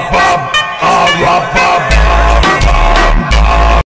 Arabab, Arabab.